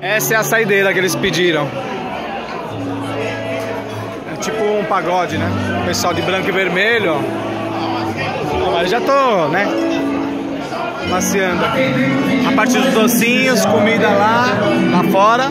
Essa é a saideira que eles pediram. É tipo um pagode, né? O pessoal de branco e vermelho. ó. Mas já tô, né? Passeando aqui. A partir dos docinhos, comida lá, lá fora.